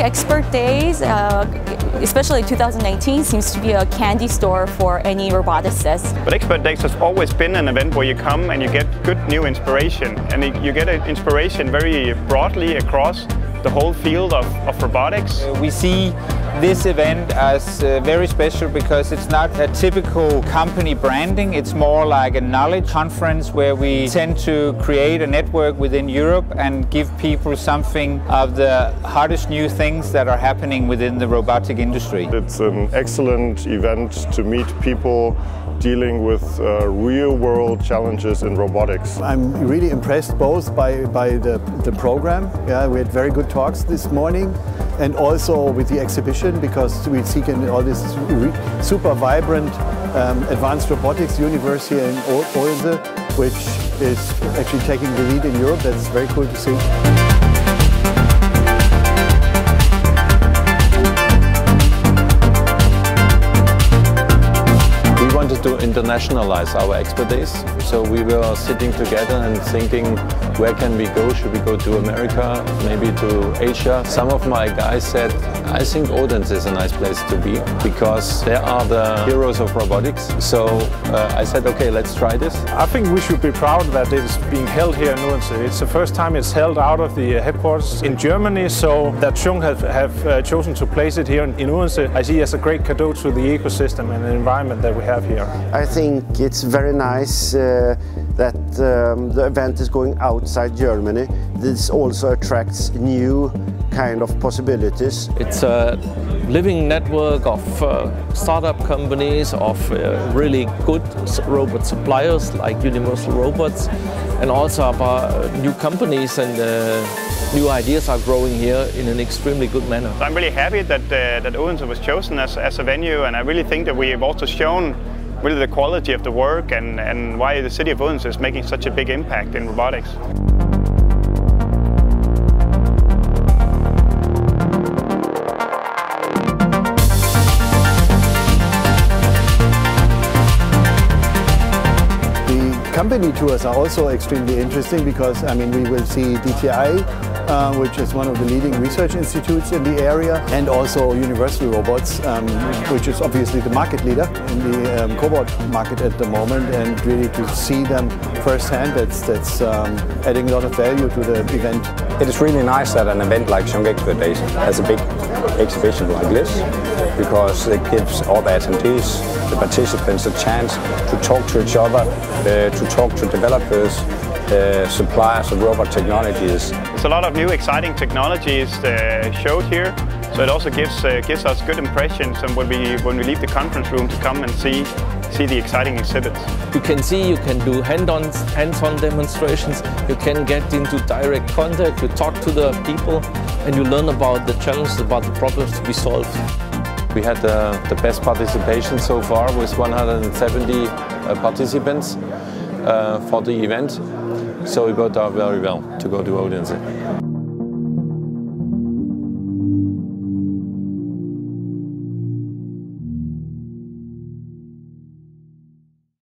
think Expert Days, uh, especially 2019, seems to be a candy store for any roboticist. But Expert Days has always been an event where you come and you get good new inspiration. And you get inspiration very broadly across the whole field of, of robotics. Uh, we see this event as uh, very special because it's not a typical company branding, it's more like a knowledge conference where we tend to create a network within Europe and give people something of the hottest new things that are happening within the robotic industry. It's an excellent event to meet people dealing with uh, real world challenges in robotics. I'm really impressed both by, by the, the program. Yeah, we had very good talks this morning and also with the exhibition because we see all this super vibrant um, advanced robotics university in Odense, which is actually taking the lead in Europe. That's very cool to see. We wanted to internationalize our expert days. So we were sitting together and thinking, where can we go? Should we go to America, maybe to Asia? Some of my guys said, I think Odense is a nice place to be because there are the heroes of robotics. So uh, I said, okay, let's try this. I think we should be proud that it is being held here in Odense. It's the first time it's held out of the headquarters in Germany, so that SCHUNK have, have uh, chosen to place it here in, in Odense, I see as a great cadeau to the ecosystem and the environment that we have here. I think it's very nice uh, that um, the event is going outside Germany. This also attracts new kind of possibilities. It's a living network of uh, startup companies, of uh, really good robot suppliers like Universal Robots, and also about new companies and uh, new ideas are growing here in an extremely good manner. I'm really happy that, uh, that Odense was chosen as, as a venue, and I really think that we have also shown really the quality of the work and, and why the city of Odense is making such a big impact in robotics. Company tours are also extremely interesting because I mean we will see DTI uh, which is one of the leading research institutes in the area, and also Universal Robots, um, which is obviously the market leader in the um, cobot market at the moment, and really to see them firsthand, that's, that's um, adding a lot of value to the event. It is really nice that an event like Expert Days has a big exhibition like this, because it gives all the attendees, the participants, a chance to talk to each other, uh, to talk to developers, uh, suppliers of robot technologies. There's a lot of new exciting technologies uh, showed here, so it also gives uh, gives us good impressions and when we when we leave the conference room to come and see see the exciting exhibits. You can see, you can do hand-on hands-on demonstrations, you can get into direct contact, you talk to the people and you learn about the challenges, about the problems to be solved. We had uh, the best participation so far with 170 uh, participants Uh, for the event. So it worked out very well to go to Odense.